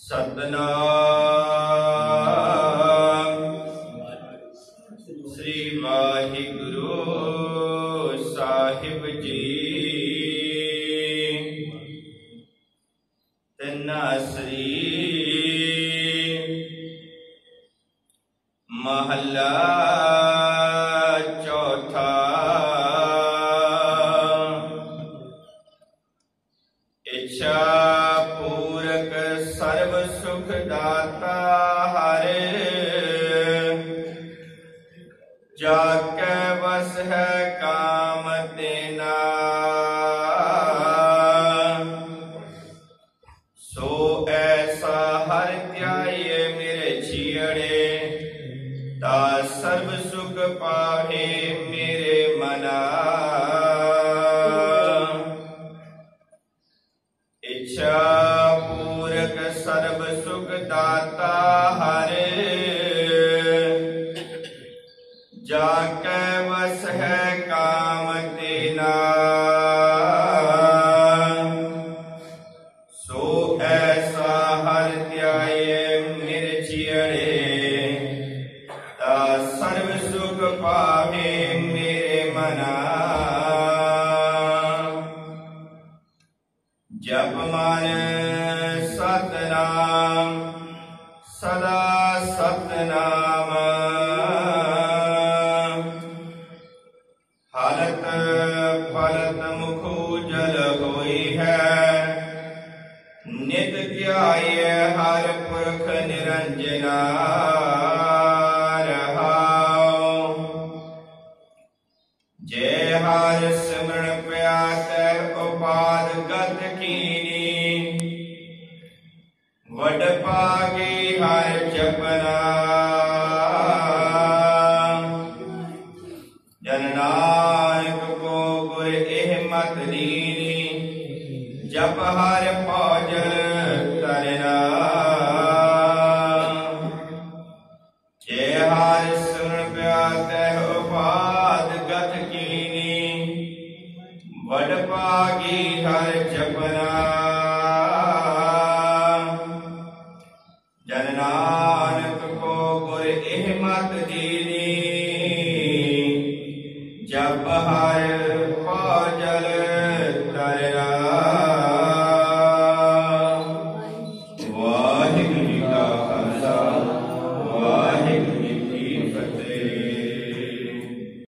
ਸਤਨਾਮ। ਸ੍ਰੀ ਵਾਹਿਗੁਰੂ ਸਾਹਿਬ ਜੀ। ਤਨਾ ਸ੍ਰੀ इच्छा पूरक सर्व सुख दाता हरे। जाके बस है काम देना। सो ऐसा हर त्याये मेरे जियड़े ता सर्व सुख पाहे मेरे मना। सुख दाता हरे। जाके वस है काम तेना सो हर सर्व सुख पावे मेरे मना। सतनाम सदा सतनाम हरत भरत मुख जल होई है। नित ध्याय हर पुरख निरंजना जय हर सिमरण प्यास उपाद गत की ਜਨ ਕੋ ਗੁਰ ਇਹ ਮਤ ਦੀਨੀ ਜਪ ਹਰ ਭੋਜਨ ਕਰਨਾ ਜੇ ਹਰ ਸੁਣ ਪਿਆਤੇ ਉਪਾਦ ਗਤ ਕੀਨੀ, ਵਡ ਪਾਗੀ ਹਰ ਜਪਨਾ। ਪ੍ਰਭ ਹਰ ਕੋ ਜਲ ਤਰਿਆ